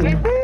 Thank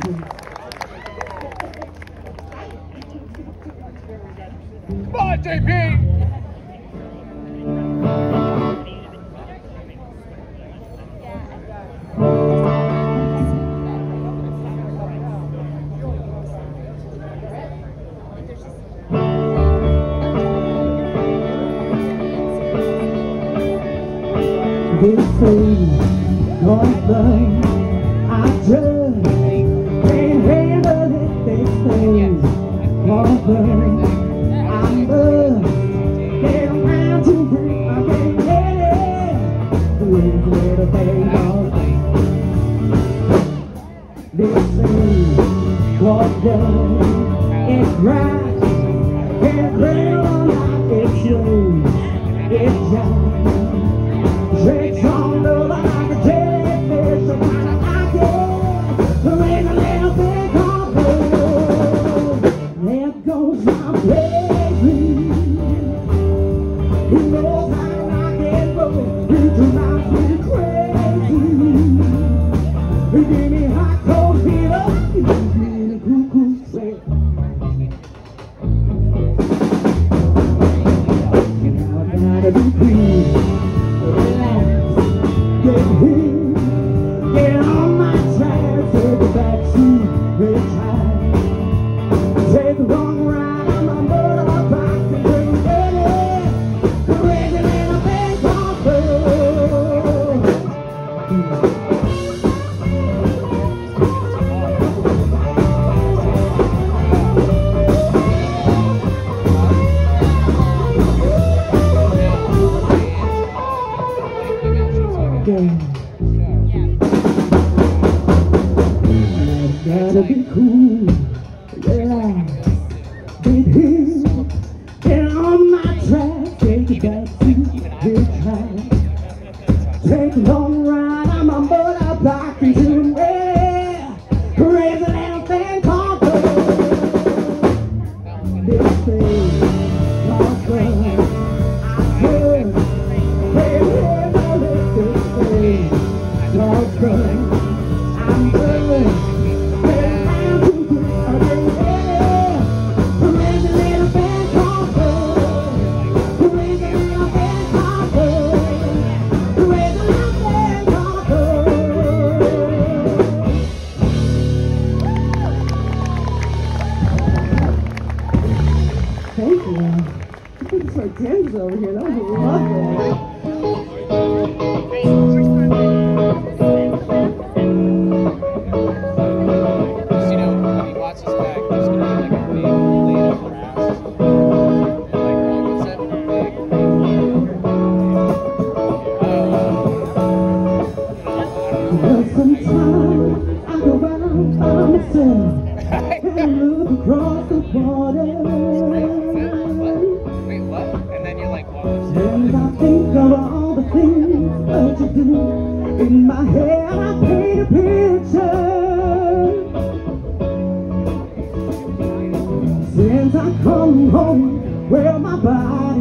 Come on, JP! This crazy, dark night to be cool, yeah. get here in on my traffic, got to get trapped. Take on. home, where my body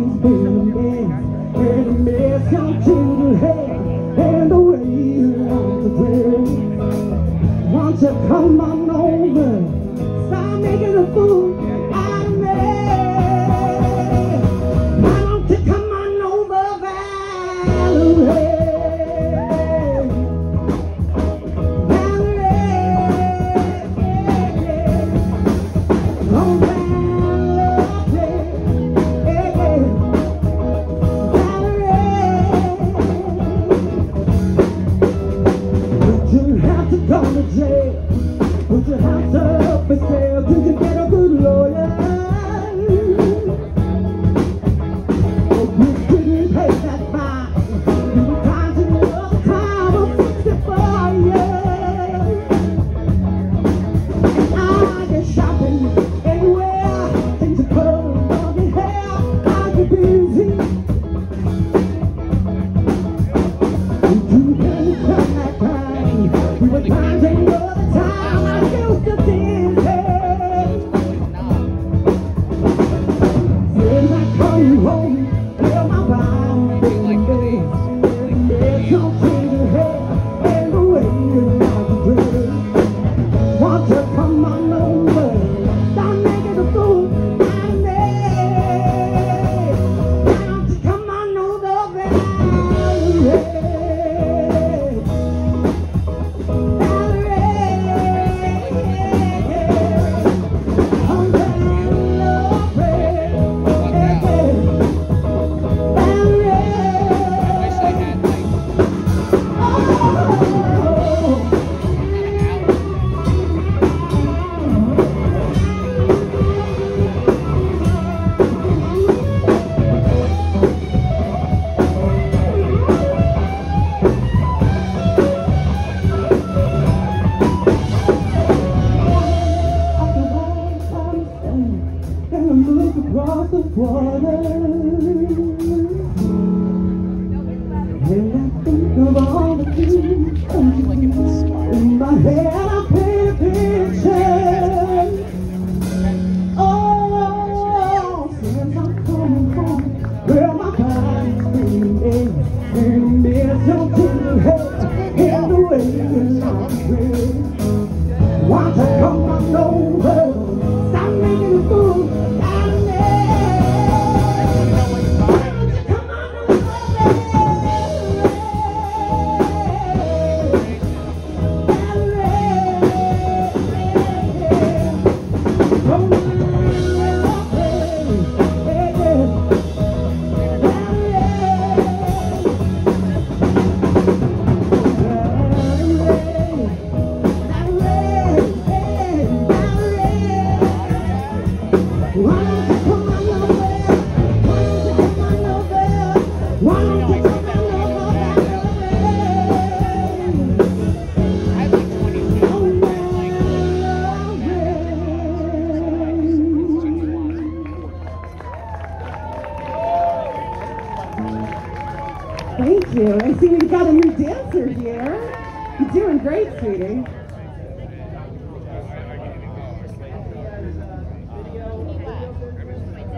Thanks, sweetie.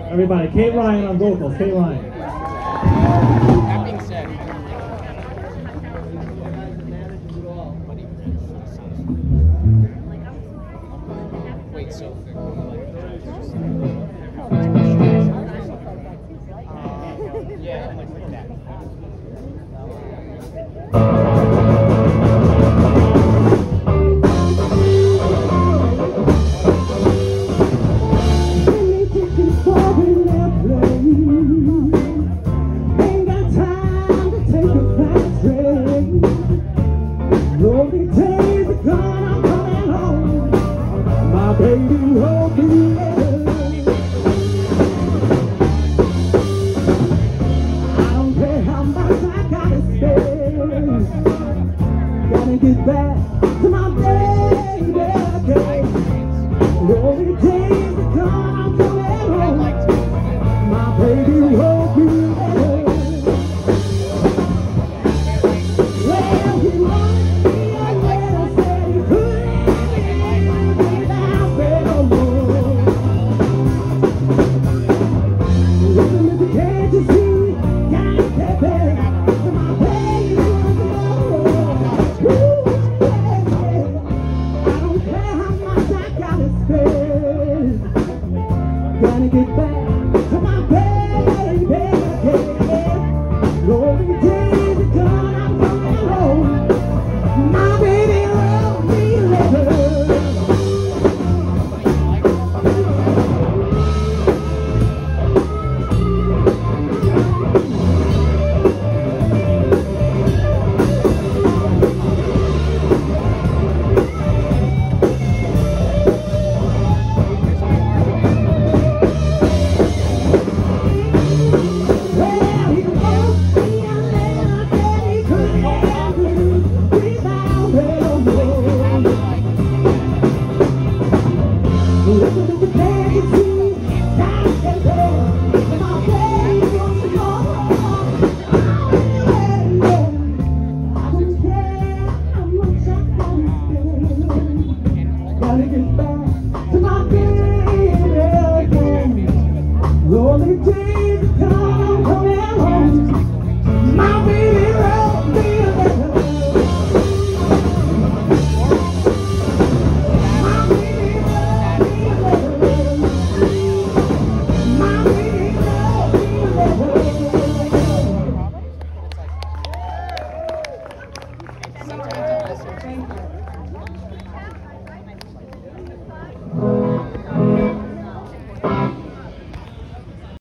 Everybody, Kate Ryan on vocals, Kate Ryan. every day.